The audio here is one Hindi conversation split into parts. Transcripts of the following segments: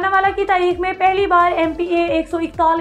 सोमवार की तारीख में पहली बार M P A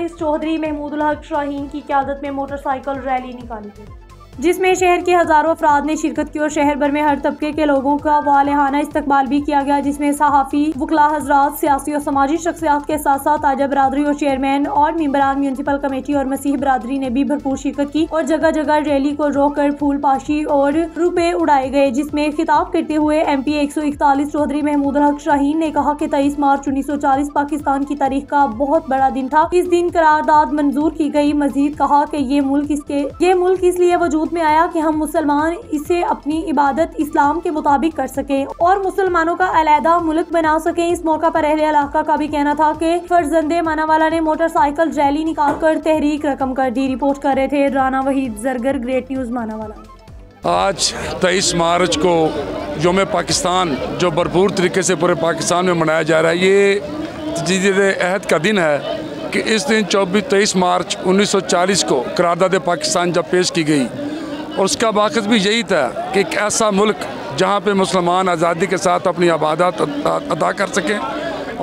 Chaudhary Mahmudul Haq Shaheen की क्यादत में मोटरसाइकिल रैली निकाली गई। जिसमें शहर के हज़ारों अफराद ने शिरकत की और शहर भर में हर तबके के लोगों का वालहाना इस्तकबाल भी किया गया, जिसमें सहाफ़ी, वकला हजरात, सियासी और समाजी शख्सियात के साथ साथ ताज़ा बरदरी और चेयरमैन और मम्बरान म्यूनसिपल कमेटी और मसीह बरदरी ने भी भरपूर शिरकत की और जगह जगह रैली को रोक कर फूल पाशी और रुपए उड़ाए गए, जिसमें खिताब करते हुए एम पी एक सौ इकतालीस चौधरी महमूद हक शाहीन ने कहा कि तेईस मार्च उन्नीस सौ चालीस पाकिस्तान की तारीख का बहुत बड़ा दिन था। इस दिन करारदाद मंजूर की गई। मजीद कहा कि ये मुल्क इसके, ये मुल्क इसलिए वजूद वजूद में आया कि हम मुसलमान इसे अपनी इबादत इस्लाम के मुताबिक कर सकें और मुसलमानों का अलहदा मुल्क बना सकें। इस मौका पर अहले इलाका का भी कहना था कि फर्जंदे मानावाला ने मोटरसाइकिल रैली निकाल कर तहरीक रकम कर दी। रिपोर्ट कर रहे थे राना वहीद जरगर, ग्रेट न्यूज़ मानावाला। आज तेईस मार्च को योम पाकिस्तान, जो भरपूर तरीके से पूरे पाकिस्तान में मनाया जा रहा है, ये तजीद अहद का दिन है कि इस दिन चौबीस तेईस मार्च 1940 को करारदाद पाकिस्तान जब पेश की गई। और उसका बाकस भी यही था कि एक ऐसा मुल्क जहाँ पर मुसलमान आज़ादी के साथ अपनी आबादत अदा कर सकें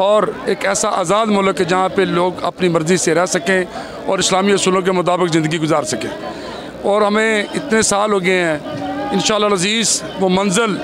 और एक ऐसा आज़ाद मुल्क है जहाँ पर लोग अपनी मर्ज़ी से रह सकें और इस्लामी असूलों के मुताबिक ज़िंदगी गुजार सकें। और हमें इतने साल हो गए हैं इन अज़ीज़ वो मंजिल